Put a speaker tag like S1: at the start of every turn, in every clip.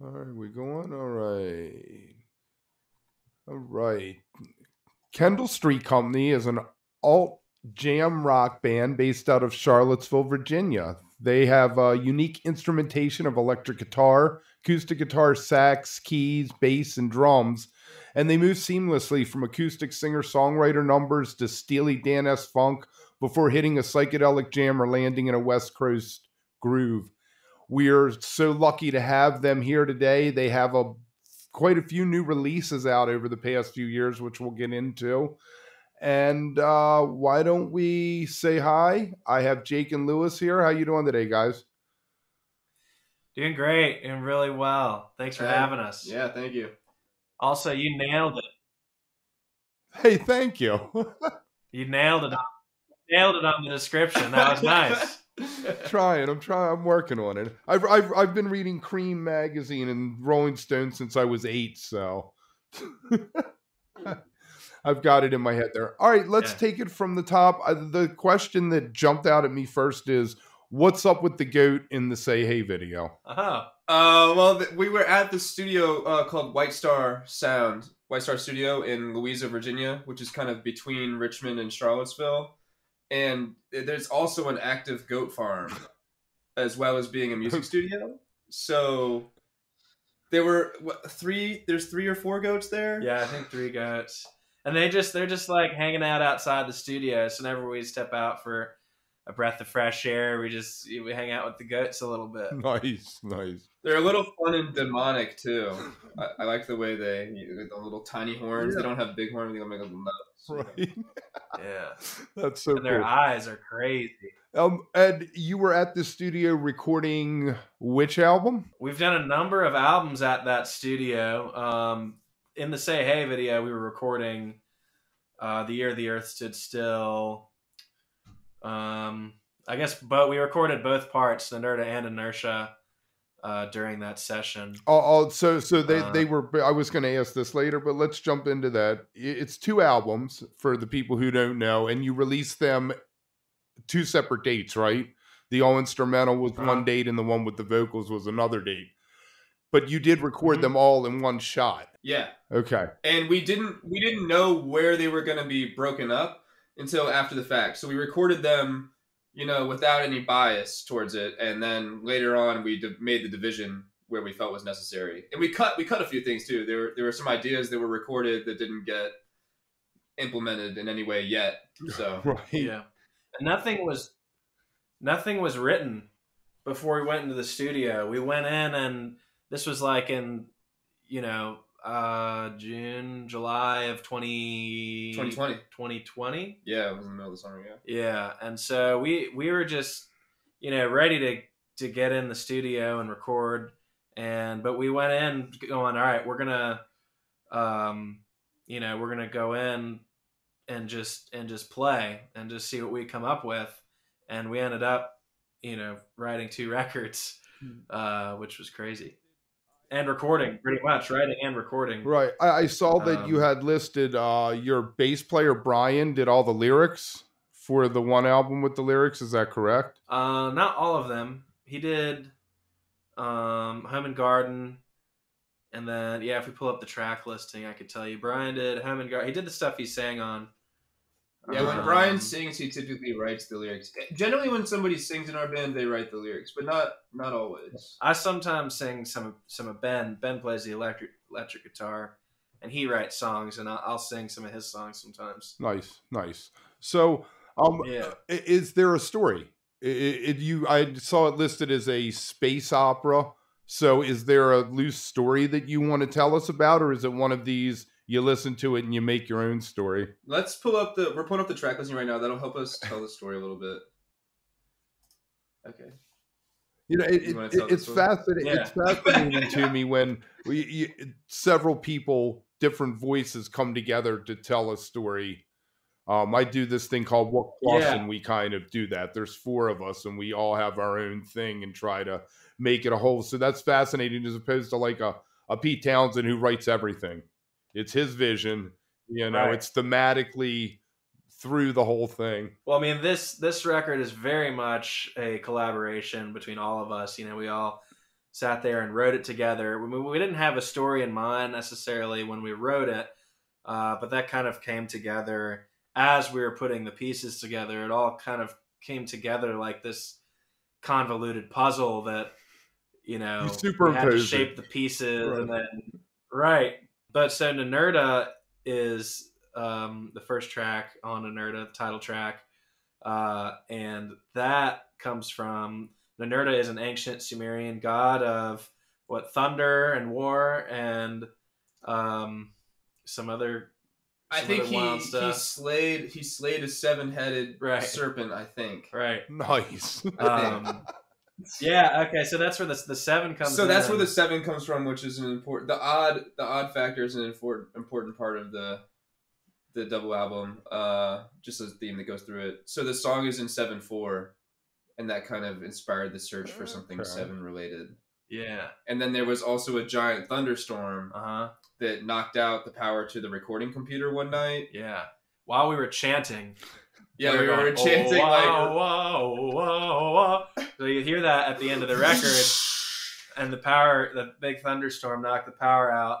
S1: All right, we going? All right. All right. Kendall Street Company is an alt jam rock band based out of Charlottesville, Virginia. They have a unique instrumentation of electric guitar, acoustic guitar, sax, keys, bass, and drums. And they move seamlessly from acoustic singer songwriter numbers to steely Dan S. funk before hitting a psychedelic jam or landing in a West Coast groove. We're so lucky to have them here today. They have a quite a few new releases out over the past few years, which we'll get into. And uh, why don't we say hi? I have Jake and Louis here. How you doing today, guys?
S2: Doing great and really well. Thanks for
S3: Hey.
S2: having us.
S3: Yeah, thank you.
S2: Also, you nailed it.
S1: Hey, thank you.
S2: You nailed it. Nailed it on the description. That was nice.
S1: Trying. I'm trying. I'm working on it. I've I've I've been reading Creem magazine and Rolling Stone since I was eight, so I've got it in my head there. All right, let's
S2: Yeah.
S1: take it from the top. Uh, the question that jumped out at me first is, what's up with the goat in the Say Hey video?
S2: Oh,
S3: Uh, well, th- we were at the studio uh, called White Star Sound, White Star Studio in Louisa, Virginia, which is kind of between Richmond and Charlottesville. And there's also an active goat farm, as well as being a music studio. So there were what, three. There's three or four goats there.
S2: yeah, I think three goats. And they just they're just like hanging out outside the studio. So whenever we step out for a breath of fresh air, we just we hang out with the goats a little bit.
S1: Nice, nice.
S3: They're a little fun and demonic too. I, I like the way they the little tiny horns. They don't have big horns. They don't make them nuts.
S1: Right.
S2: Yeah,
S1: That's so
S2: and their eyes are crazy.
S1: Um, Ed, you were at the studio recording which album?
S2: We've done a number of albums at that studio. Um, in the Say Hey video, we were recording uh, The Year the Earth Stood Still. Um, I guess, but we recorded both parts, Ninurta and Inertia, uh, during that session.
S1: Oh, oh, so so they
S2: Uh,
S1: they were. I was going to ask this later, but let's jump into that. It's two albums for the people who don't know, and you released them two separate dates, right? The all instrumental was one
S2: Uh-huh.
S1: date, and the one with the vocals was another date. But you did record
S2: Mhm.
S1: them all in one shot.
S3: Yeah.
S1: Okay.
S3: and we didn't we didn't know where they were going to be broken up until after the fact. So we recorded them you know without any bias towards it. And then later on we d- made the division where we felt was necessary. And we cut we cut a few things too. There were, there were some ideas that were recorded that didn't get implemented in any way yet. So
S1: Right.
S2: Yeah, nothing was nothing was written before we went into the studio. We went in, and this was like in you know uh June, July of 20,
S3: 2020
S2: 2020.
S3: yeah it was in the middle of the summer yeah
S2: Yeah, and so we we were just you know ready to to get in the studio and record, and but we went in going all right, we're gonna um you know we're gonna go in and just and just play and just see what we come up with, and we ended up you know writing two records, uh, which was crazy. And recording, pretty much writing and recording.
S1: Right. I, I saw that you
S2: Um,
S1: had listed uh, your bass player Brian did all the lyrics for the one album with the lyrics. Is that correct?
S2: Uh, not all of them. He did um, Home and Garden, and then yeah, if we pull up the track listing, I could tell you. Brian did Home and Garden. He did the stuff he sang on.
S3: Yeah when
S2: Um,
S3: brian sings he typically writes the lyrics generally when somebody sings in our band they write the lyrics but not not always
S2: I sometimes sing some some of Ben. Ben plays the electric electric guitar, and he writes songs, and I'll, I'll sing some of his songs sometimes.
S1: Nice, nice. So, um,
S2: Yeah.
S1: is there a story? I- I- It, you, I saw it listed as a space opera. So, is there a loose story that you want to tell us about, or is it one of these you listen to it and you make your own story?
S3: Let's pull up the. We're pulling up the track listing right now. That'll help us tell the story a little bit. Okay.
S1: You know, it,
S3: You
S1: it- it's fascinating.
S2: Yeah.
S1: It's fascinating to me when we, you, several people, different voices come together to tell a story. Um, I do this thing called What
S2: Yeah.
S1: and we kind of do that. There's four of us, and we all have our own thing and try to make it a whole. So that's fascinating, as opposed to like a, a Pete Townshend who writes everything. It's his vision. You know,
S2: Right.
S1: it's thematically through the whole thing.
S2: Well, I mean this this record is very much a collaboration between all of us. You know, we all sat there and wrote it together. We, we didn't have a story in mind necessarily when we wrote it, uh, but that kind of came together as we were putting the pieces together. It all kind of came together like this convoluted puzzle that you know
S1: You
S2: we had to
S1: superimpose it.
S2: shape the pieces
S1: Right.
S2: and then right. But so Ninurta is um, the first track on Ninurta, the title track, uh, and that comes from Ninurta is an ancient Sumerian god of what thunder and war and um, some other.
S3: I think
S2: other
S3: he
S2: wild
S3: he slayed he slayed a seven headed
S2: Right.
S3: serpent. I think.
S2: right.
S1: Nice.
S3: I think.
S2: Um, yeah. Okay. So that's where the the seven comes. From.
S3: So that's where the seven comes from, which is an important. The odd, the odd factor is an important important part of the the double album. Uh, just a theme that goes through it. So the song is in seven four, and that kind of inspired the search for something
S1: Okay.
S3: seven related.
S2: Yeah.
S3: And then there was also a giant thunderstorm
S2: Uh huh.
S3: that knocked out the power to the recording computer one night.
S2: Yeah. While we were chanting,
S3: Yeah, we were
S2: going,
S3: chanting
S2: oh,
S3: like.
S2: wow, wow, wow, wow. So you hear that at the end of the record, and the power, the big thunderstorm knocked the power out,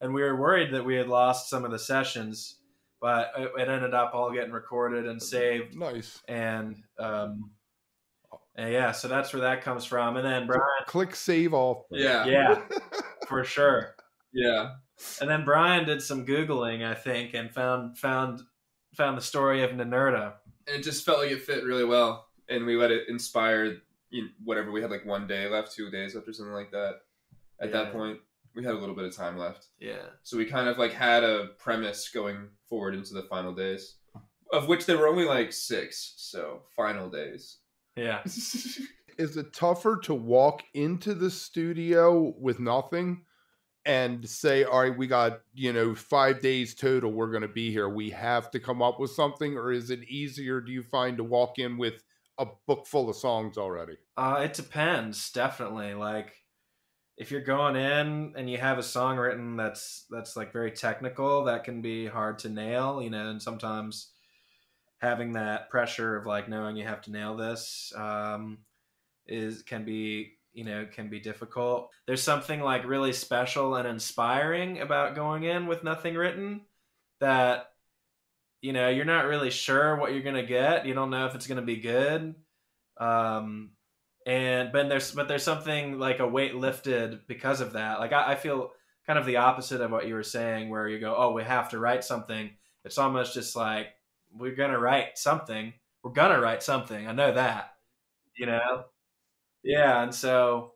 S2: and we were worried that we had lost some of the sessions, but it, it ended up all getting recorded and saved,
S1: nice.
S2: and um, and yeah, so that's where that comes from, and then Brian,
S1: Click save all.
S3: Yeah,
S2: yeah, for sure.
S3: yeah.
S2: And then Brian did some googling, I think, and found found found the story of Ninurta.
S3: and it just felt like it fit really well and we let it inspire you know, whatever we had like one day left two days left or something like that at
S2: Yeah.
S3: that point we had a little bit of time left
S2: Yeah.
S3: so we kind of like had a premise going forward into the final days of which there were only like six so final days
S2: Yeah.
S1: Is it tougher to walk into the studio with nothing and say, all right, we got, you know, five days total, we're going to be here. We have to come up with something? Or is it easier, do you find, to walk in with a book full of songs already?
S2: Uh, it depends, definitely. Like, if you're going in and you have a song written that's that's like very technical, that can be hard to nail, you know. And sometimes having that pressure of like knowing you have to nail this um, is can be you know can be difficult. There's something like really special and inspiring about going in with nothing written that you know you're not really sure what you're gonna get. You don't know if it's gonna be good. Um, and but there's but there's something like a weight lifted because of that. Like I, I feel kind of the opposite of what you were saying, where you go, oh, we have to write something. It's almost just like we're gonna write something. We're gonna write something. I know that. You know. Yeah, and so,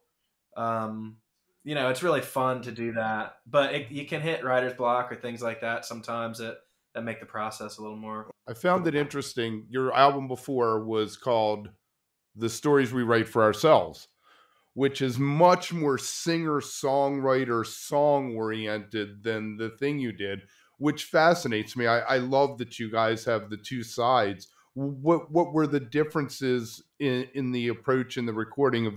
S2: um, you know, it's really fun to do that. But it, you can hit writer's block or things like that sometimes that that make the process a little more.
S1: I found it interesting. Your album before was called The Stories We Write for Ourselves, which is much more singer songwriter song oriented than the thing you did, which fascinates me. I, I love that you guys have the two sides. What what were the differences in, in the approach and the recording of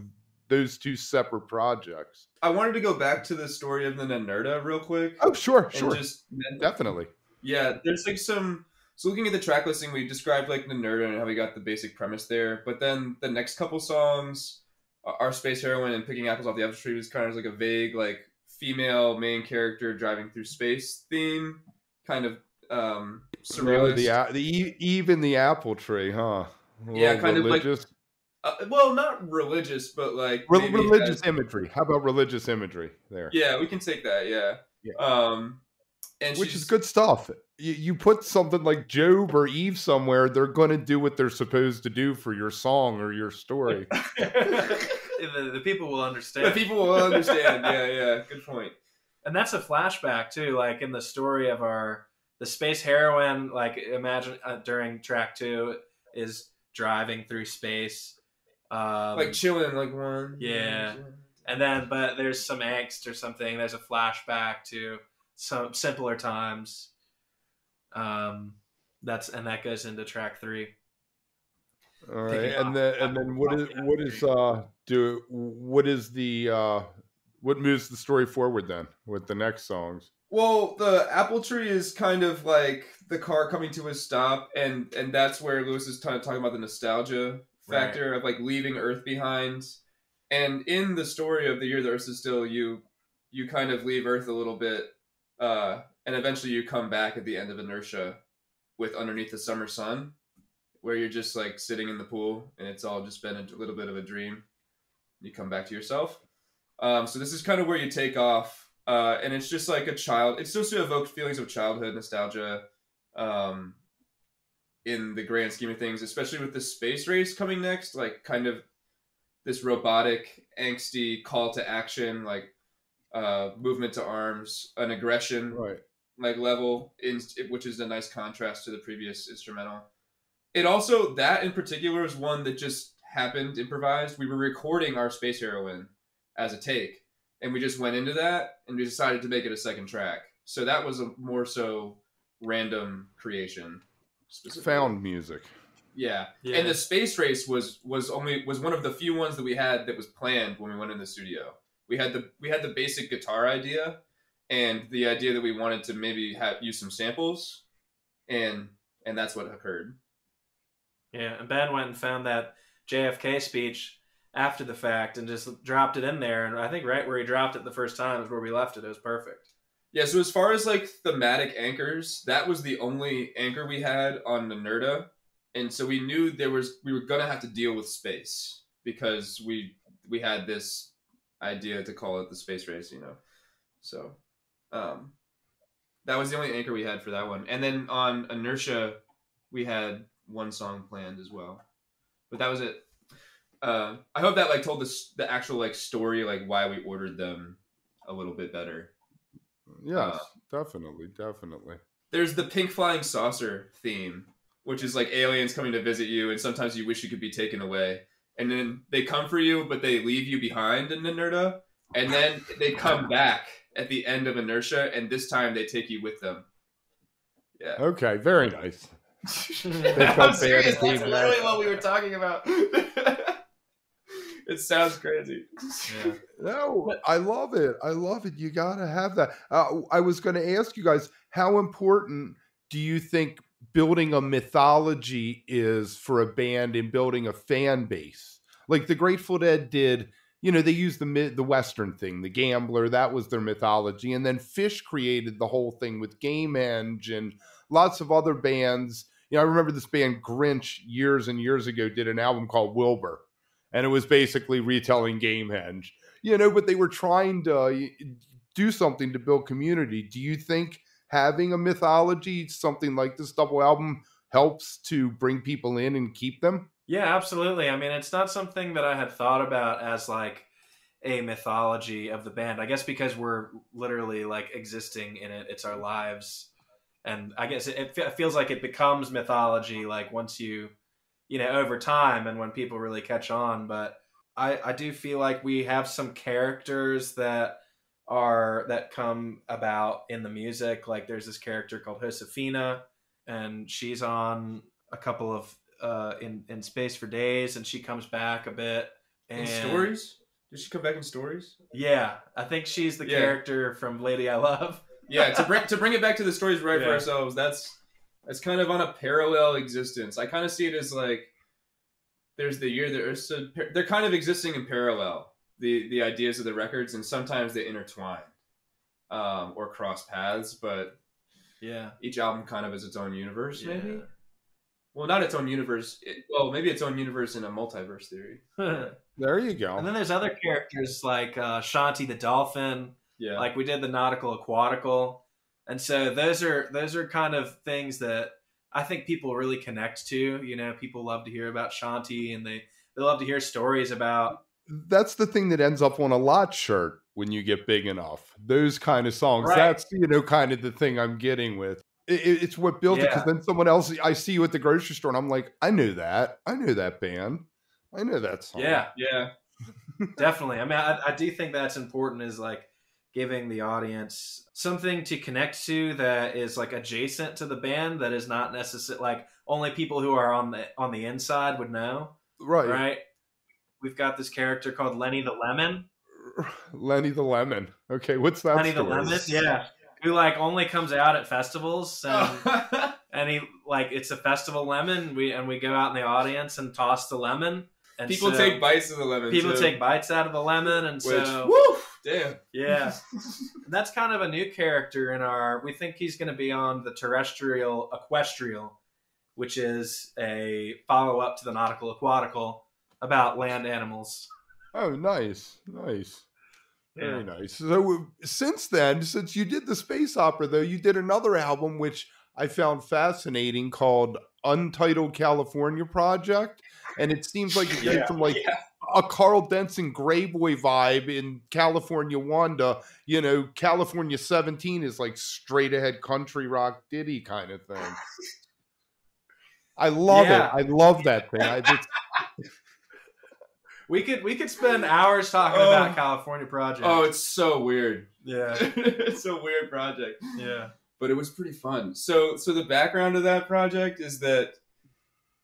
S1: those two separate projects?
S3: i wanted to go back to the story of the Ninurta real quick
S1: Oh, sure, sure.
S3: just
S1: Definitely.
S3: Yeah, there's like some. So looking at the track listing, we described like the nerd and how we got the basic premise there. But then the next couple songs, uh, "Our Space Heroine" and "Picking Apples Off the Apple Tree" was kind of like a vague like female main character driving through space theme, kind of um Surrealist.
S1: the a- the E- Eve in the apple tree, huh?
S3: Yeah, kind of like- uh, well, not religious, but like
S1: Re- religious imagery. How about religious imagery there?
S3: Yeah, we can take that. Yeah.
S1: Yeah.
S3: Um, and
S1: Which
S3: she's-
S1: is good stuff. You, you put something like Job or Eve somewhere, they're going to do what they're supposed to do for your song or your story.
S2: the, the people will understand.
S3: The people will understand. yeah, yeah. Good point.
S2: and that's a flashback too like in the story of our the space heroine like imagine uh, during track two is driving through space um,
S3: Like chilling, like one.
S2: Yeah. and then but there's some angst or something there's a flashback to some simpler times um that's and that goes into track three
S1: All right, and then and then what is what is uh do what is the uh what moves the story forward then with the next songs?
S3: Well, the apple tree is kind of like the car coming to a stop, and and that's where Louis is kind of talking about the nostalgia factor of like leaving Earth behind, And in the story of the year the Earth is still, you you kind of leave Earth a little bit, uh, and eventually you come back at the end of inertia with underneath the summer sun, where you're just like sitting in the pool and it's all just been a little bit of a dream. You come back to yourself. Um, so this is kind of where you take off, uh, and it's just like a child. It's supposed to evoke feelings of childhood nostalgia. Um, in the grand scheme of things, especially with the space race coming next, like kind of this robotic, angsty call to action, like uh, movement to arms, an aggression
S1: Right.
S3: like level, in which is a nice contrast to the previous instrumental. It also that in particular is one that just happened improvised. We were recording our space heroine as a take, and we just went into that and we decided to make it a second track. So that was a more so random creation.
S1: Found music.
S3: Yeah.
S2: Yeah.
S3: And the space race was was only was one of the few ones that we had that was planned when we went in the studio. We had the we had the basic guitar idea and the idea that we wanted to maybe have use some samples and and that's what occurred.
S2: Yeah, and Ben went and found that JFK speech after the fact and just dropped it in there. And I think right where he dropped it the first time is where we left it. It was perfect.
S3: Yeah, so as far as like thematic anchors, that was the only anchor we had on the Nerda. And so we knew there was we were gonna have to deal with space because we we had this idea to call it the space race, you know. So um that was the only anchor we had for that one. And then on Inertia we had one song planned as well. But that was it. Uh, I hope that like told the the actual like story like why we ordered them a little bit better.
S1: Yes,
S3: Uh,
S1: definitely, definitely.
S3: there's the pink flying saucer theme, which is like aliens coming to visit you, and sometimes you wish you could be taken away. And then they come for you, but they leave you behind in Ninurta, and then they come back at the end of Inertia, and this time they take you with them. Yeah.
S1: Okay, very nice.
S3: I'm serious. That's literally
S1: back.
S3: what we were talking about. It sounds crazy.
S2: Yeah.
S1: No, I love it. I love it. You got to have that. Uh, I was going to ask you guys, how important do you think building a mythology is for a band and building a fan base? Like the Grateful Dead did, you know, they used the the Western thing, the gambler, that was their mythology. And then Phish created the whole thing with Gamehenge and lots of other bands. You know, I remember this band Grinch years and years ago did an album called Wilbur, and it was basically retelling Gamehenge. You know, but they were trying to do something to build community. Do you think having a mythology, something like this double album, helps to bring people in and keep them?
S2: Yeah, absolutely. I mean, it's not something that I had thought about as like a mythology of the band. I guess because we're literally like existing in it, it's our lives. And I guess it, it feels like it becomes mythology like once you, you know, over time and when people really catch on. But I, I do feel like we have some characters that are that come about in the music. Like there's this character called Josefina, and she's on a couple of uh, in in Space for Days, and she comes back a bit.
S3: In
S2: And
S3: stories? Did she come back in stories?
S2: Yeah, I think she's the
S3: Yeah.
S2: character from Lady I Love.
S3: Yeah, to bring to bring it back to the stories right write for ourselves, that's that's kind of on a parallel existence. I kind of see it as like there's the year there's a, they're kind of existing in parallel. The the ideas of the records, and sometimes they intertwine um, or cross paths, but
S2: Yeah,
S3: each album kind of is its own universe, maybe. Well, not its own universe. It, well, maybe its own universe in a multiverse theory.
S1: There you go.
S2: And then there's other characters like uh, Shanti the dolphin.
S3: Yeah.
S2: like we did the nautical aquatical and so those are those are kind of things that i think people really connect to you know people love to hear about shanti and they they love to hear stories about
S1: That's the thing that ends up on a lot shirt when you get big enough. Those kind of songs.
S2: Right.
S1: That's you know kind of the thing I'm getting with. It, it- it's what builds it because then someone else I see you at the grocery store and I'm like, I knew that. I knew that band. I know that song.
S2: yeah
S3: yeah.
S2: definitely i mean I, I do think that's important is like giving the audience something to connect to that is like adjacent to the band that is not necessarily like only people who are on the on the inside would know
S1: Right.
S2: right we've got this character called lenny the lemon
S1: Lenny the Lemon. Okay, what's that?
S2: Lenny the
S1: story?
S2: Lemon, yeah, who like only comes out at festivals, and, and he like it's a festival lemon. We and we go out in the audience and toss the lemon, And
S3: People
S2: so
S3: take bites of the lemon.
S2: people
S3: too,
S2: take bites out of the lemon, and
S3: Which,
S2: so
S3: woo, damn.
S2: yeah, And that's kind of a new character in our. We think he's going to be on the terrestrial equestrial, which is a follow up to the nautical aquatical about land animals.
S1: Oh, nice, nice.
S2: Yeah.
S1: Very nice. So uh, since then, since you did the space opera, though, you did another album which I found fascinating called Untitled California Project, and it seems like it came
S3: Yeah,
S1: from like
S3: yeah.
S1: A Karl Denson Greyboy vibe in California Wanda. You know, California Seventeen is like straight ahead country rock ditty kind of thing. I love
S2: Yeah.
S1: it. I love that thing. I just,
S2: We could we could spend hours talking
S3: Oh.
S2: about California Project.
S3: Oh, it's so weird.
S2: yeah,
S3: it's a weird project.
S2: yeah.
S3: but it was pretty fun. So so the background of that project is that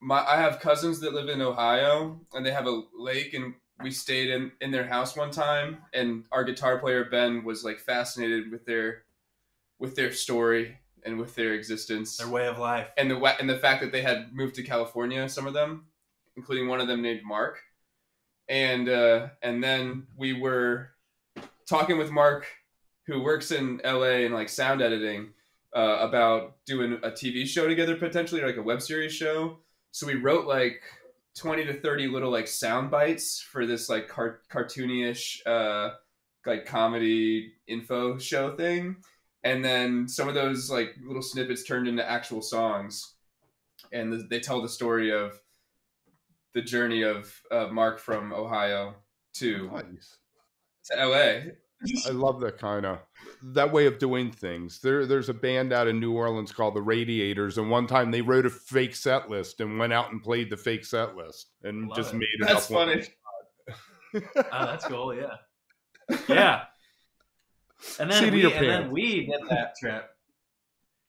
S3: my I have cousins that live in Ohio and they have a lake and we stayed in in their house one time and our guitar player Ben was like fascinated with their with their story and with their existence
S2: Their way of life.
S3: and the and the fact that they had moved to California some of them including one of them named Mark and uh and then we were talking with Mark who works in LA and like sound editing uh, about doing a TV show together potentially, or like a web series show. So we wrote like twenty to thirty little like sound bites for this like car- cartoonyish uh, like comedy info show thing, and then some of those like little snippets turned into actual songs, and th- they tell the story of the journey of uh, Mark from Ohio to
S1: nice.
S3: to LA.
S1: I love that kind of that way of doing things. There, there's a band out in New Orleans called the Radiators, and one time they wrote a fake set list and went out and played the fake set list and
S2: Love
S1: just
S2: it.
S1: made it
S3: That's
S1: up.
S3: funny.
S2: Oh, that's cool. Yeah, yeah. And then we
S1: your
S2: and then we did that trip.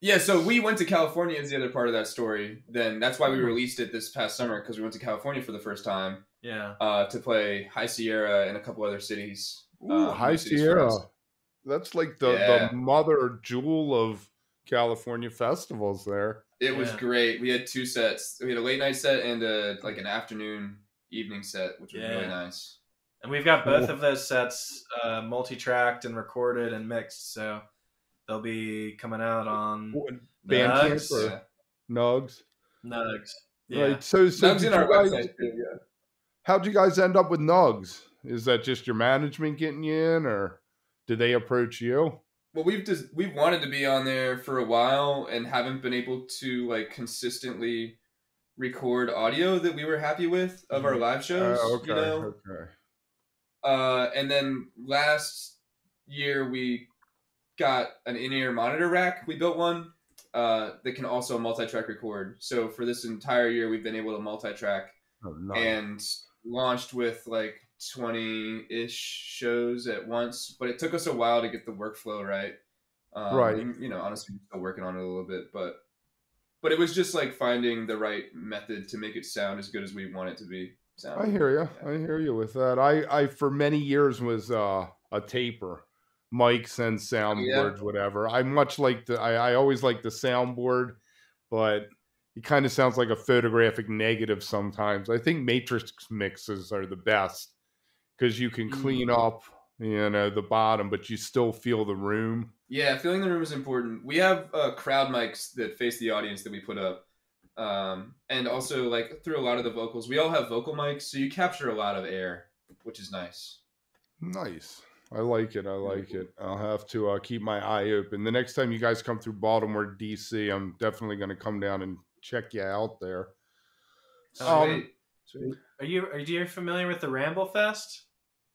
S3: Yeah, so we went to California is the other part of that story. Then that's why we released it this past summer because we went to California for the first time
S2: Yeah,
S3: uh, to play High Sierra and a couple other cities.
S1: Ooh,
S3: um,
S1: High Sierra. That's like the,
S3: Yeah.
S1: the mother jewel of California festivals there.
S3: It was
S2: Yeah.
S3: great. We had two sets. We had a late night set and a like an afternoon evening set, which was really nice.
S2: and we've got both
S1: Cool.
S2: of those sets uh, multi-tracked and recorded and mixed, so they'll be coming out on
S1: What,
S2: the
S1: Bandcamp
S2: Nugs.
S1: or
S3: Yeah.
S1: Nugs?
S2: Nugs. Yeah.
S1: Right. So, so
S3: Nugs in our
S1: guys-
S3: website too. Yeah.
S1: how'd you guys end up with Nugs? Is that just your management getting you in, or did they approach you?
S3: Well, we've just we've wanted to be on there for a while and haven't been able to like consistently record audio that we were happy with of our live shows.
S1: Uh, okay.
S3: You know,
S1: Okay.
S3: uh, and then last year we got an in-ear monitor rack. We built one uh, that can also multi-track record. So for this entire year, we've been able to multi-track
S1: Oh, nice.
S3: and launched with like 20-ish shows at once. But it took us a while to get the workflow right. Um,
S1: Right.
S3: and, you know, honestly, we're still working on it a little bit, but but it was just like finding the right method to make it sound as good as we want it to be. Sound.
S1: I hear you. I hear you with that. I, I for many years was uh, a taper, mics and soundboards, whatever. I much like the. I, I always like the soundboard, but it kind of sounds like a photographic negative sometimes. I think matrix mixes are the best because you can clean up, you know, the bottom, but you still feel the room.
S3: Yeah, feeling the room is important. We have uh, crowd mics that face the audience that we put up, um, and also like through a lot of the vocals, we all have vocal mics, so you capture a lot of air, which is nice.
S1: Nice. I like it. I like it. I'll have to uh, keep my eye open. The next time you guys come through Baltimore, DC, I'm definitely going to come down and check you out there.
S2: Oh,
S1: Um,
S3: Sweet.
S2: Are you are you familiar with the Ramble Fest?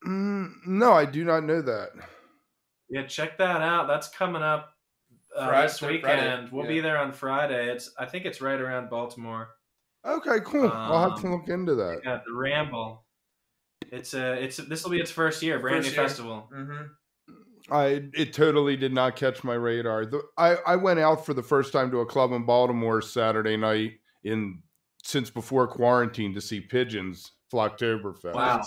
S1: Mm, no, I do not know that.
S2: Yeah, check that out. That's coming up uh,
S3: Friday-
S2: this
S3: Friday,
S2: weekend. We'll
S3: yeah.
S2: be there on Friday. It's I think it's right around Baltimore.
S1: Okay, cool. I'll have to
S2: Um,
S1: look into that.
S2: Yeah, the Ramble. It's a it's this will be its first year, brand
S3: First
S2: new
S3: year.
S2: festival.
S3: Mm-hmm.
S1: I it totally did not catch my radar. The, I I went out for the first time to a club in Baltimore Saturday night in since before quarantine to see Pigeons Flocktoberfest.
S2: Wow.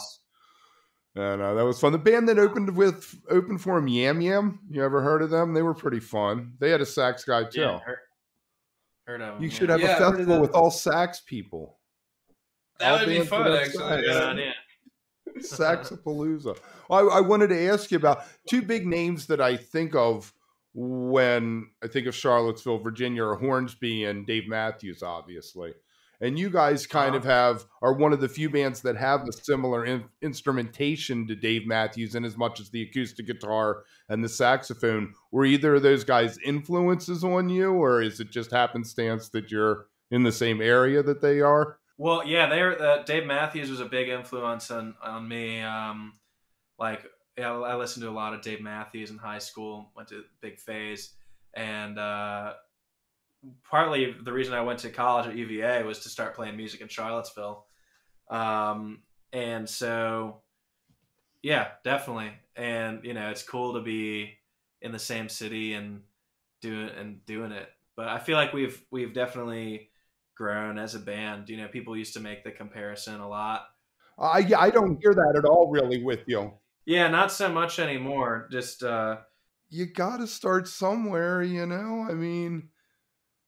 S1: And uh, that was fun. The band that opened with opened for him, Yam Yam. You ever heard of them? They were pretty fun. They had a sax guy too.
S2: Yeah, heard, heard of 'em,
S1: you
S2: yeah.
S1: should have
S3: Yeah,
S1: a
S3: I've heard of
S1: festival with all sax people.
S3: That
S1: I'll
S3: would be fun, actually.
S2: Good idea.
S1: Saxapalooza. I, I wanted to ask you about two big names that I think of when I think of Charlottesville, Virginia, or Hornsby and Dave Matthews, obviously. And you guys kind of have are one of the few bands that have a similar in, instrumentation to Dave Matthews, in as much as the acoustic guitar and the saxophone. Were either of those guys influences on you, or is it just happenstance that you're in the same area that they are?
S2: Well, yeah, they were. Uh, Dave Matthews was a big influence on on me. Um, like, yeah, I listened to a lot of Dave Matthews in high school. Went to Big Phase, and uh, partly the reason I went to college at UVA was to start playing music in Charlottesville. Um, and so, yeah, definitely. And you know, it's cool to be in the same city and doing and doing it. But I feel like we've we've definitely grown as a band. You know, people used to make the comparison a lot.
S1: I I don't hear that at all, really, with you.
S2: Yeah, not so much anymore. Just uh
S1: you got to start somewhere, you know? I mean,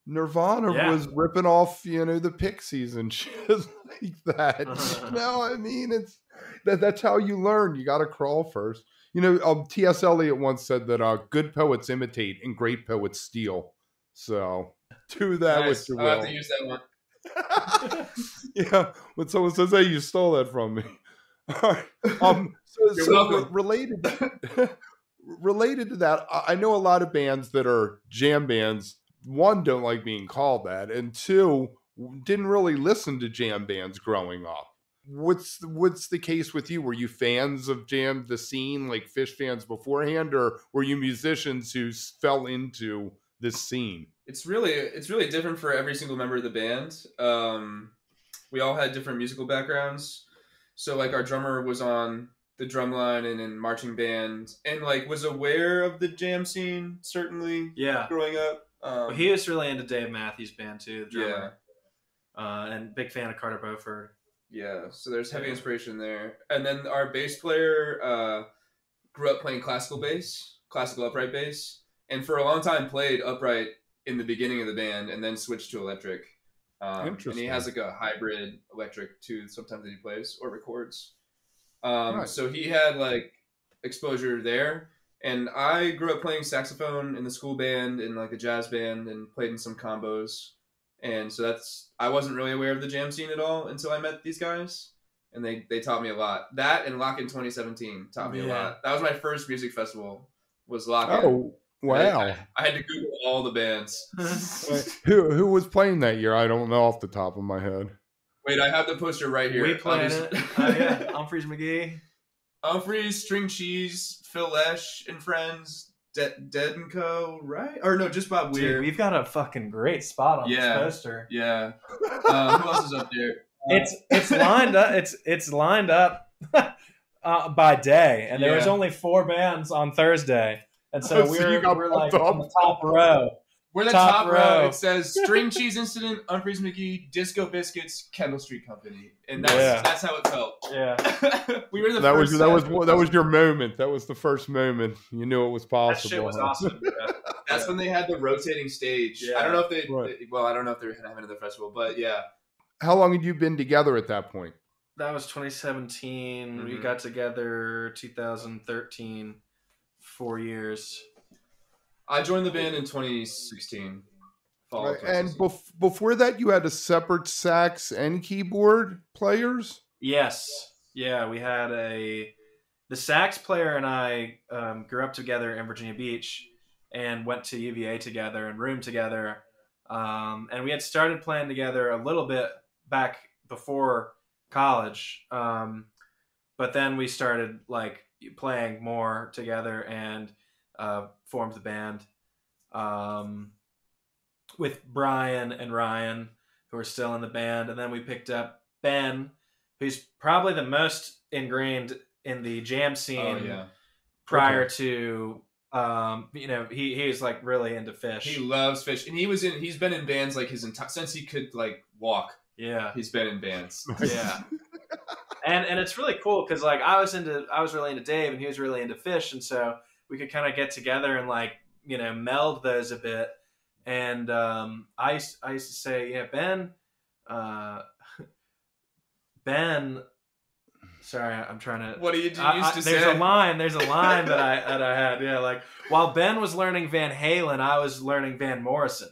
S1: Nirvana
S2: Yeah.
S1: was ripping off, you know, the Pixies and shit like that. you know, I mean, it's that that's how you learn. You got to crawl first. You know, um, T.S. Eliot once said that uh, good poets imitate and great poets steal. So do that
S3: Nice.
S1: with your
S3: I'll
S1: will.
S3: have to use that one.
S1: yeah, when someone says, "Hey, you stole that from me," all right. Um, so,
S3: You're
S1: so related, related to that, I I know a lot of bands that are jam bands. One, don't like being called that, and two, didn't really listen to jam bands growing up. What's what's the case with you? Were you fans of jam, the scene, like Phish fans beforehand, or were you musicians who fell into this scene?
S3: It's really it's really different for every single member of the band. Um, we all had different musical backgrounds. So like our drummer was on the drum line and in marching band and like was aware of the jam scene certainly
S2: yeah.
S3: growing up. Um,
S2: Well, he was really into Dave Matthews band too, the
S3: yeah.
S2: Uh, and big fan of Carter Beauford.
S3: Yeah, so there's heavy
S2: Yeah.
S3: inspiration there. And then our bass player uh, grew up playing classical bass, classical upright bass, and for a long time played upright in the beginning of the band and then switched to electric. Um, and he has like a hybrid electric too, sometimes that he plays or records. Um,
S1: Right.
S3: So he had like exposure there. And I grew up playing saxophone in the school band and like a jazz band and played in some combos. And so that's I wasn't really aware of the jam scene at all until I met these guys, and they they taught me a lot. That and Lockn' 2017 taught me a lot. That was my first music festival. Was Lockn'.
S1: Oh, wow!
S3: I had to Google all the bands.
S1: who who was playing that year? I don't know off the top of my head.
S3: Wait, I have the poster right here.
S2: we played
S3: I'll
S2: it.
S3: just-
S2: Oh yeah, Umphrey's McGee.
S3: Umphrey's, String Cheese, Phil Lesh, and friends. De- Dead and Co. Right? Or no, just Bob
S2: Dude, we've got a fucking great spot on
S3: Yeah.
S2: this poster.
S3: yeah. Uh, who else is up there? Uh,
S2: It's it's lined up. It's it's lined up uh, by day, and there was only four bands on Thursday, and so
S1: Oh, so
S2: we're we're like
S1: bumped
S2: on the top row.
S3: We're the
S2: Top
S3: top, row.
S2: row.
S3: It says String Cheese Incident, Umphrey's McGee, Disco Biscuits, Kendall Street Company, and that's
S2: Yeah.
S3: that's how it felt.
S2: Yeah,
S3: we were the
S1: that was that was that was your moment. That was the first moment. You knew it was possible.
S2: that
S1: possible.
S2: shit was awesome. Yeah.
S3: That's when they had the rotating stage.
S2: Yeah.
S3: I don't know if they,
S1: Right.
S3: they- well, I don't know if they're having another festival, but yeah.
S1: How long had you been together at that point?
S2: That was 2017. We
S3: Mhm.
S2: got together 2013. Four years.
S3: I joined the band in 2016. Fall of
S1: Right, And bef- before that, you had a separate sax and keyboard players.
S2: Yes. Yeah, we had a the sax player and I um, grew up together in Virginia Beach and went to UVA together and roomed together. Um, and we had started playing together a little bit back before college. Um, but then we started like playing more together and uh, formed the band um, with Brian and Ryan, who are still in the band. And then we picked up Ben, who's probably the most ingrained in the jam scene
S3: oh yeah,
S2: prior to um you know he he was like really into Phish
S3: he loves Phish, and he was in. He's been in bands like his entire since he could like walk.
S2: yeah
S3: He's been in bands.
S2: yeah and and it's really cool because like i was into i was really into dave and he was really into Phish and so we could kind of get together and like you know meld those a bit and um i used, i used to say yeah ben uh Ben. Sorry, I'm trying to.
S3: What did you
S2: I-
S3: used
S2: I-
S3: to
S2: there's
S3: say?
S2: a line. There's a line that I that I had. Yeah, like while Ben was learning Van Halen, I was learning Van Morrison,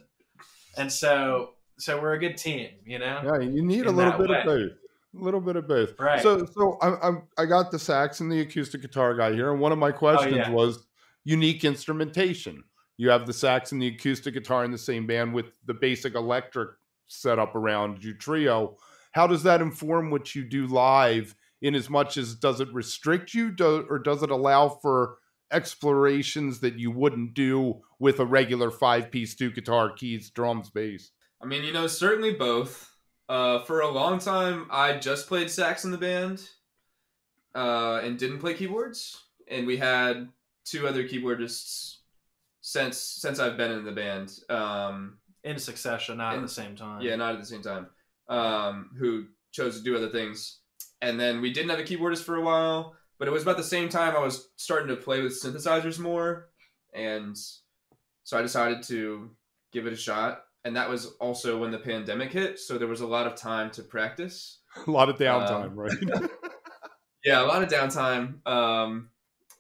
S2: and so so we're a good team, you know.
S1: Yeah, you need a little
S2: that
S1: bit of
S2: way.
S1: both. A little bit of both.
S2: Right.
S1: So, so I'm, I'm I got the sax and the acoustic guitar guy here, and one of my oh, questions
S2: Oh, yeah.
S1: was unique instrumentation. You have the sax and the acoustic guitar in the same band with the basic electric setup around you trio. How does that inform what you do live? In as much as does it restrict you, do, or does it allow for explorations that you wouldn't do with a regular five-piece two guitar, keys, drums, bass?
S3: I mean, you know, certainly both. Uh, for a long time, I just played sax in the band, uh, and didn't play keyboards. And we had two other keyboardists since since I've been in the band. Um,
S2: in succession, not at the same time.
S3: yeah, not at the same time. Um, who chose to do other things. And then we didn't have a keyboardist for a while, but it was about the same time I was starting to play with synthesizers more, and so I decided to give it a shot. And that was also when the pandemic hit, so there was a lot of time to practice.
S1: A lot of downtime,
S3: Um,
S1: right?
S3: Yeah, a lot of downtime, um,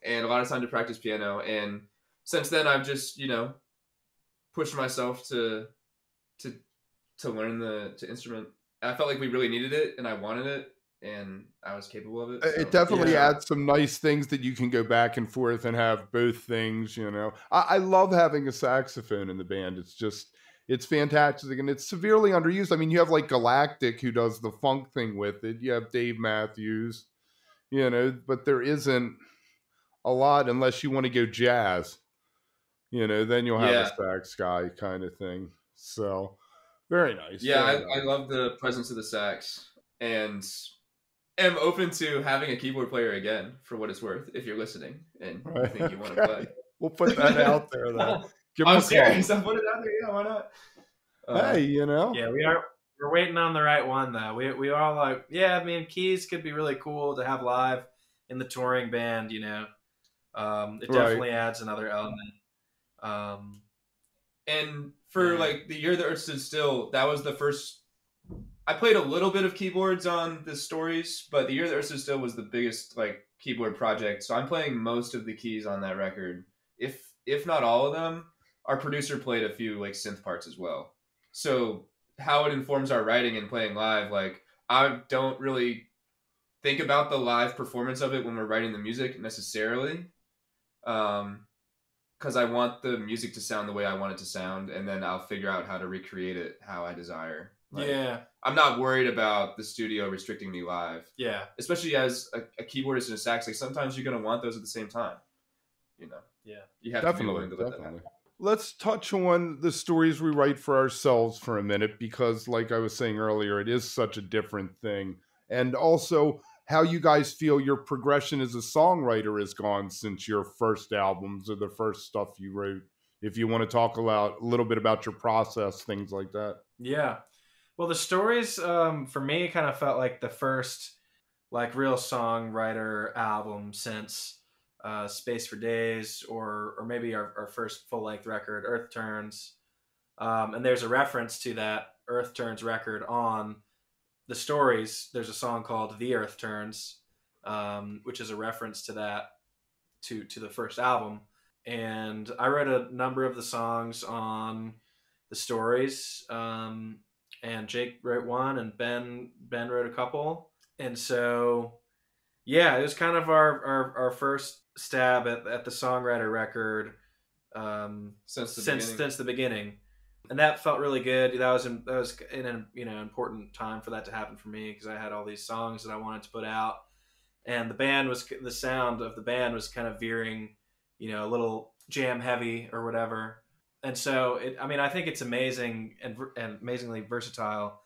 S3: and a lot of time to practice piano. And since then, I've just you know pushed myself to to to learn the to instrument. I felt like we really needed it, and I wanted it, and I was capable of it. so-
S1: it definitely
S2: Yeah.
S1: adds some nice things that you can go back and forth and have both things you know I, I love having a saxophone in the band it's just it's fantastic and it's severely underused. I mean you have like galactic who does the funk thing with it. You have dave matthews you know but there isn't a lot unless you want to go jazz you know then you'll have
S3: Yeah.
S1: a sax guy kind of thing. So very nice
S3: Yeah,
S1: very
S3: I, I love the presence of the sax, and am open to having a keyboard player again for what it's worth. If you're listening and you
S1: Right,
S3: think you want to play,
S1: we'll put that out there then Give 'em a
S3: I'm
S1: call.
S3: serious. I'll put it out there. Yeah, why not? Uh,
S1: hey you know
S2: Yeah, we are. We're waiting on the right one though. We we are like, yeah. I mean, keys could be really cool to have live in the touring band. You know, um, it
S1: Right.
S2: definitely adds another element. Um,
S3: And for
S2: Yeah.
S3: like the year the Earth stood still, that was the first. I played a little bit of keyboards on the stories, but the year the Earth stood still was the biggest like keyboard project. So I'm playing most of the keys on that record, if if not all of them. Our producer played a few like synth parts as well. So how it informs our writing and playing live, like I don't really think about the live performance of it when we're writing the music necessarily. Um, because I want the music to sound the way I want it to sound, and then I'll figure out how to recreate it how I desire. Like,
S2: yeah,
S3: I'm not worried about the studio restricting me live,
S2: yeah,
S3: especially as a, a keyboardist and a sax. Like sometimes you're gonna want those at the same time. You know,
S2: yeah.
S3: you have to be
S1: definitely,
S3: willing to let that
S1: definitely.
S3: happen.
S1: Let's touch on the stories we write for ourselves for a minute because, like I was saying earlier, it is such a different thing. And also, how you guys feel your progression as a songwriter has gone since your first albums or the first stuff you wrote. If you want to talk about a little bit about your process, things like that.
S2: Yeah. Well, the stories um, for me kind of felt like the first like real songwriter album since uh, Space for Days or or maybe our, our first full length record, Earth Turns. Um, and there's a reference to that Earth Turns record on the stories. There's a song called The Earth Turns, um, which is a reference to that to to the first album. And I wrote a number of the songs on the stories. Um, and Jake wrote one, and Ben Ben wrote a couple, and so yeah, it was kind of our our, our first stab at, at the songwriter record um,
S3: Since the
S2: since
S3: beginning.
S2: since the beginning, and that felt really good. That was in, that was in a you know important time for that to happen for me because I had all these songs that I wanted to put out, and the band was the sound of the band was kind of veering, you know, a little jam heavy or whatever and so it, I mean, I think it's amazing and, and amazingly versatile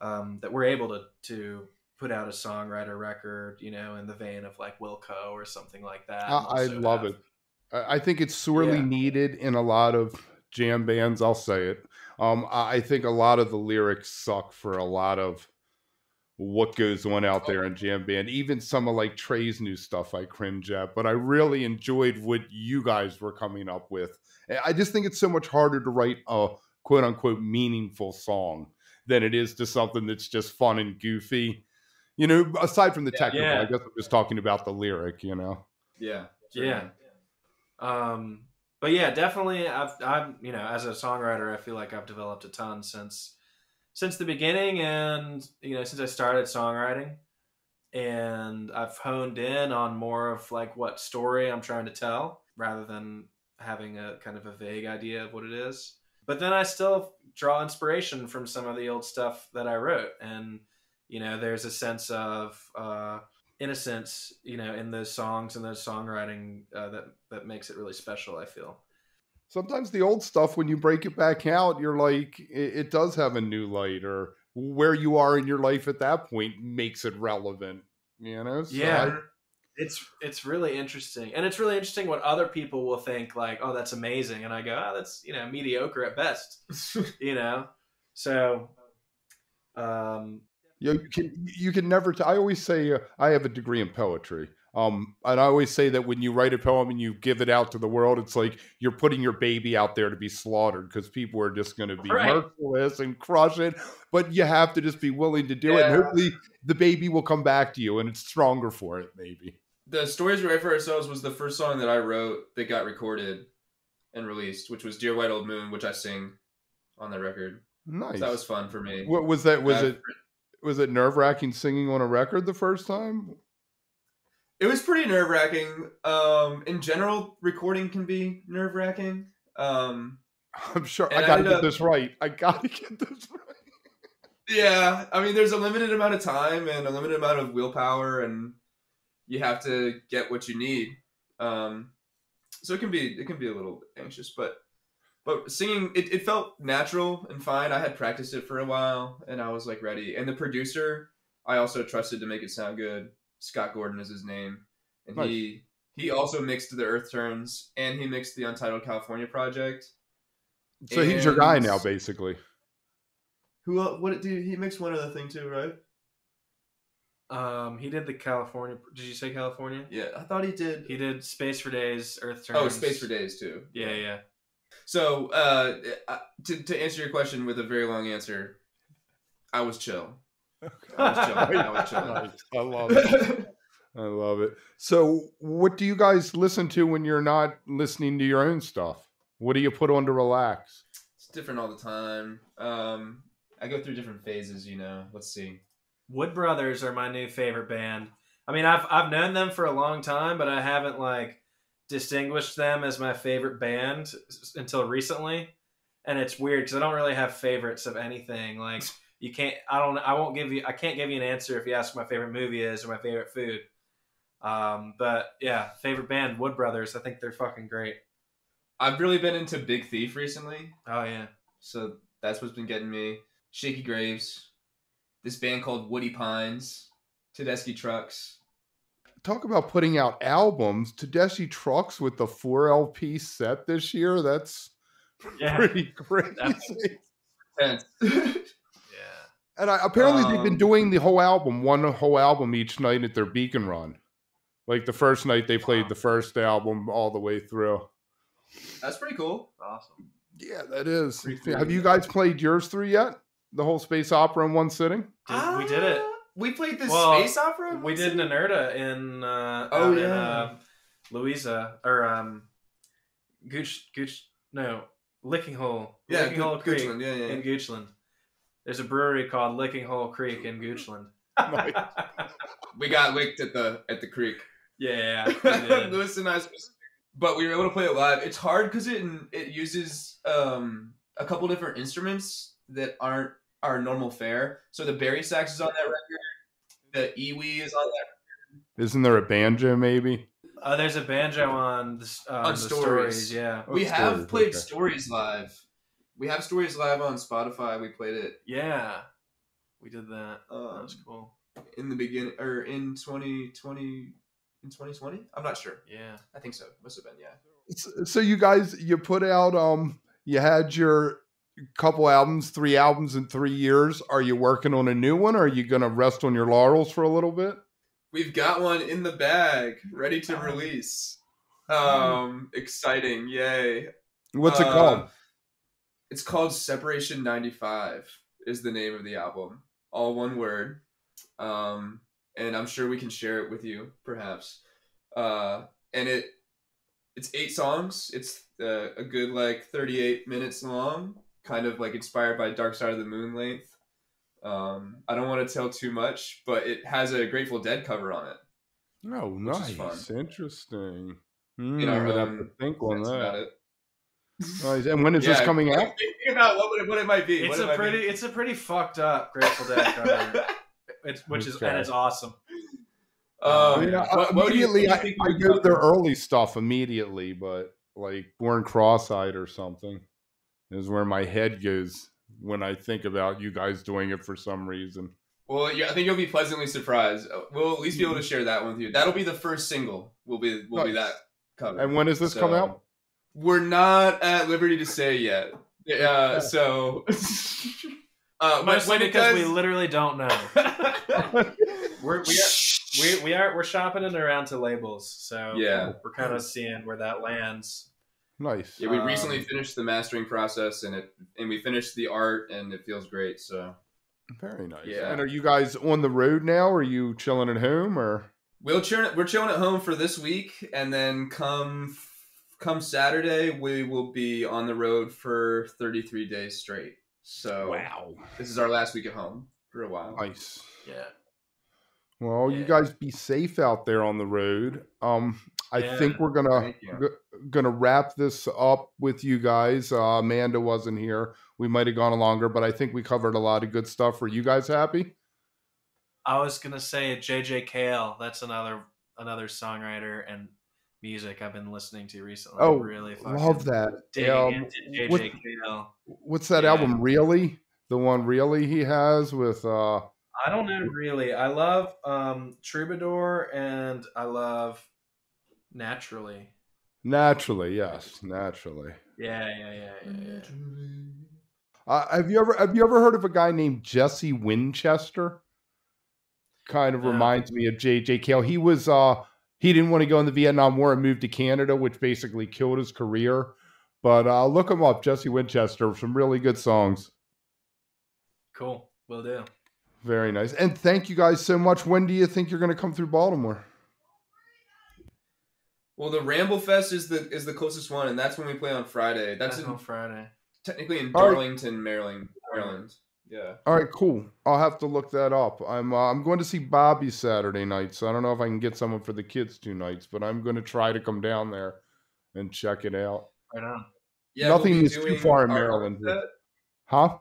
S2: um, that we're able to to put out a songwriter record, you know, in the vein of like Wilco or something like that.
S1: I, I love
S2: have-
S1: it. I think it's sorely
S2: Yeah.
S1: needed in a lot of jam bands. I'll say it. Um, I I think a lot of the lyrics suck for a lot of what goes on out there in jam band. Even some of like Trey's new stuff I cringe at, but I really enjoyed what you guys were coming up with. I just think it's so much harder to write a quote unquote meaningful song than it is to something that's just fun and goofy. You know, aside from the technical,
S2: Yeah.
S1: I guess I'm just talking about the lyric. You know.
S3: Yeah.
S2: Yeah. Um, but yeah, definitely. I've, I'm, you know, as a songwriter, I feel like I've developed a ton since, since the beginning, and you know, since I started songwriting, and I've honed in on more of like what story I'm trying to tell, rather than having a kind of a vague idea of what it is. But then I still draw inspiration from some of the old stuff that I wrote, and you know, there's a sense of uh, innocence, you know, in those songs and those songwriting uh, that that makes it really special. I feel.
S1: Sometimes the old stuff, when you break it back out, you're like, it, it does have a new light, or where you are in your life at that point makes it relevant. You know? So
S2: Yeah. It's it's really interesting, and it's really interesting what other people will think. Like, oh, that's amazing, and I go, oh, that's you know mediocre at best. you know, so um,
S1: you, you can you can never. T- I always say uh, I have a degree in poetry. Um, and I always say that when you write a poem and you give it out to the world, it's like you're putting your baby out there to be slaughtered because people are just going to be
S2: Right.
S1: merciless and crush it. But you have to just be willing to do it. And hopefully, the baby will come back to you and it's stronger for it. Maybe.
S3: the stories we write for ourselves was the first song that I wrote that got recorded and released, which was "Dear White Old Moon," which I sing on the record.
S1: Nice.
S3: So that was fun for me.
S1: what was that? Was
S3: Uh,
S1: it was it nerve wracking singing on a record the first time?
S3: It was pretty nerve wracking. Um, in general, recording can be nerve wracking. Um,
S1: I'm sure I
S3: I
S1: got to
S3: ended
S1: get
S3: up-
S1: this right. I got to get this right.
S3: yeah, I mean, there's a limited amount of time and a limited amount of willpower, and you have to get what you need. Um, so it can be it can be a little anxious, but but singing it, it felt natural and fine. I had practiced it for a while, and I was like ready. And the producer, I also trusted to make it sound good. Scott Gordon is his name, and he he also mixed the Earth Turns and he mixed the Untitled California project.
S1: So he's your guy now, basically.
S3: Who what did he mixed one other thing too, right?
S2: um, he did the California. Did you say California?
S3: Yeah, I thought he did.
S2: He did Space for Days, Earth Turns.
S3: Oh, Space for Days too.
S2: Yeah, yeah.
S3: So, uh, uh, to to answer your question with a very long answer, I was chill. I was chilling. I was chilling.
S1: I love it. I love it. So, what do you guys listen to when you're not listening to your own stuff? What do you put on to relax?
S3: it's different all the time. Um, I go through different phases. You know. Let's see.
S2: Wood Brothers are my new favorite band. I mean, I've I've known them for a long time, but I haven't like distinguished them as my favorite band until recently. And it's weird because I don't really have favorites of anything. Like you can't, I don't, I won't give you, I can't give you an answer if you ask what my favorite movie is or my favorite food. Um, but yeah, favorite band Wood Brothers. I think they're fucking great.
S3: I've really been into Big Thief recently,
S2: Oh yeah,
S3: so that's what's been getting me. Shakey Graves, this band called Woody Pines, Tedeschi Trucks.
S1: Talk about putting out albums. Tedeschi Trucks with the four LP set this year. That's
S2: yeah,
S1: pretty crazy.
S2: That's- yeah.
S1: And I, apparently, they've been
S3: Um,
S1: doing the whole album, one whole album each night at their Beacon Run. Like the first night, they played
S2: Wow.
S1: the first album all the way through.
S3: that's pretty cool.
S2: Awesome.
S1: Yeah, that is.
S3: Pretty cool.
S1: Have you guys played yours through yet? The whole space opera in one sitting?
S2: Did- we did it.
S3: We played the
S2: Well,
S3: space opera.
S2: We did Ninurta in uh,
S3: Oh,
S2: out in,
S3: yeah.
S2: uh, Louisa or um, Gooch Gooch no Licking Hole
S3: Yeah,
S2: Licking Hole Creek
S3: Goochland, yeah, yeah.
S2: in Goochland. There's a brewery called Licking Hole Creek in Goochland.
S3: We got licked at the at the creek.
S2: yeah, we did.
S3: Louis and I, but we were able to play it live. It's hard because it it uses um, a couple different instruments that aren't our normal fare. So the bari sax is on that record. The EWI is on that.
S1: Isn't there a banjo, maybe?
S2: Uh, there's a banjo on the, um,
S3: On
S2: the
S3: Stories.
S2: stories. Yeah,
S1: Oh,
S3: we have
S1: stories,
S3: played
S1: okay.
S3: stories live. We have stories live on Spotify. We played it
S2: yeah, we did that. that
S3: um,
S2: was cool.
S3: in the beginning or in 2020 in 2020. I'm not sure.
S2: Yeah.
S3: I think so. Must have been yeah.
S1: So you guys, you put out, um, you had your couple albums, three albums in three years. Are you working on a new one? Or are you going to rest on your laurels for a little bit?
S3: We've got one in the bag, ready to release. Um, exciting! Yay!
S1: What's it
S3: Uh,
S1: called?
S3: It's called Separation 95 is the name of the album. All one word. Um and I'm sure we can share it with you, perhaps. Uh, and it it's eight songs. It's uh, a good like 38 minutes long, kind of like inspired by Dark Side of the Moon length. Um, I don't want to tell too much, but it has a Grateful Dead cover on it.
S1: Oh, nice. Interesting. Hmm,
S3: You know,
S1: I'm gonna have
S3: um,
S1: to think on
S3: That's about
S1: that.
S3: it.
S1: Nice. And when is this coming out?
S3: Think think about what, would it, what it might be.
S2: It's
S3: what
S2: a
S3: might
S2: pretty,
S3: be.
S2: it's a pretty fucked up Grateful Dead cover. It's, which is and
S1: Okay.
S2: it's awesome.
S3: Um,
S1: I mean, I-
S3: what- what do
S1: immediately,
S3: what you think
S1: I, I
S3: we
S1: go to their early stuff immediately, but like Born Cross-eyed or something is where my head goes when I think about you guys doing it for some reason.
S3: Well, yeah, I think you'll be pleasantly surprised. Uh, We'll at least be able to share that one with you. That'll be the first single. Will be will be that cover.
S1: And when does this come out?
S3: We're not at liberty to say yet. Uh, so, uh,
S2: Mostly
S3: when it
S2: because we literally don't know. We're, we are we, we are we're shopping it around to labels, so
S3: Yeah.
S2: we're kind of seeing where that lands.
S1: Nice.
S3: yeah, we
S2: um,
S3: recently finished the mastering process, and it and we finished the art, and it feels great. So
S1: Very nice.
S3: Yeah.
S1: And are you guys on the road now? Or are you chilling at home or?
S3: we'll chill, we're chilling at home for this week, and then come come Saturday, we will be on the road for 33 days straight. So
S1: Wow.
S3: this is our last week at home for a while.
S1: Nice.
S2: Yeah,
S1: Well, you guys be safe out there on the road. Um, I
S2: Yeah.
S1: think we're gonna g- gonna wrap this up with you guys. Uh, Amanda wasn't here. We might have gone longer, but I think we covered a lot of good stuff. Were you guys happy?
S2: I was gonna say J.J. Cale. That's another another songwriter and music I've been listening to recently.
S1: Oh,
S2: really fucking
S1: Love that. Um,
S2: into J.J.
S1: what-
S2: Cale.
S1: What's that
S2: Yeah.
S1: album? Really, the one really he has with uh,
S2: I don't know really. I love um, Troubadour and I love Naturally.
S1: Naturally. Yes, naturally.
S2: Yeah, yeah, yeah, yeah. yeah.
S1: Uh, have you ever have you ever heard of a guy named Jesse Winchester? Kind of reminds me of J.J. Cale. He was uh he didn't want to go in the Vietnam War and moved to Canada, which basically killed his career. But uh, look him up, Jesse Winchester. Some really good songs.
S2: Cool. Will do.
S1: Very nice. And thank you guys so much. When do you think you're going to come through Baltimore?
S3: Well, the Ramble Fest is the is the closest one, and that's when we play on Friday. That's
S2: That's
S3: in,
S2: on Friday.
S3: technically in
S1: All right.
S3: Darlington, Maryland. Maryland. Yeah.
S1: All right, cool. I'll have to look that up. I'm uh, I'm going to see Bobby Saturday night, so I don't know if I can get someone for the kids two nights, but I'm going to try to come down there and check it out.
S2: Right on.
S3: Yeah.
S1: Nothing
S3: be
S1: is too far in Maryland.
S3: set.
S1: Huh?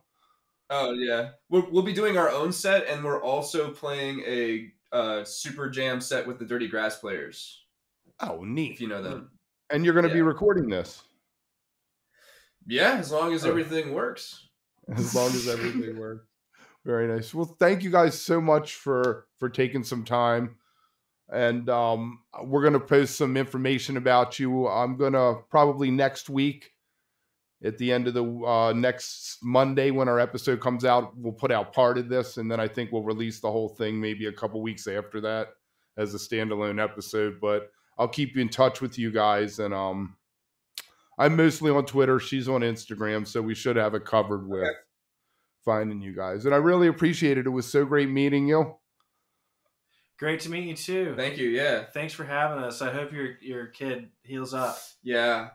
S3: Oh yeah, we'll, we'll be doing our own set, and we're also playing a uh, super jam set with the Dirty Grass Players,
S1: Oh, neat.
S3: if you know them.
S1: And you're going to be recording this
S3: Yeah, as long as
S1: Oh.
S3: everything works.
S1: as long as everything works. Very nice. Well, thank you guys so much for for taking some time. And um, we're going to post some information about you. I'm going to probably next week at the end of the uh, next Monday when our episode comes out, we'll put out part of this. And then I think we'll release the whole thing maybe a couple weeks after that as a standalone episode. But I'll keep you in touch with you guys. And um, I'm mostly on Twitter. She's on Instagram. So we should have it covered with finding you guys. And I really appreciate it. It was so great meeting you.
S2: Great to meet you too.
S3: Thank you. Yeah,
S2: Thanks for having us. I hope your your kid heals up.
S3: yeah.